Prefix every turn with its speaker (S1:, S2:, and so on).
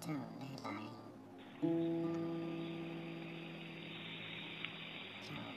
S1: do, did I? So.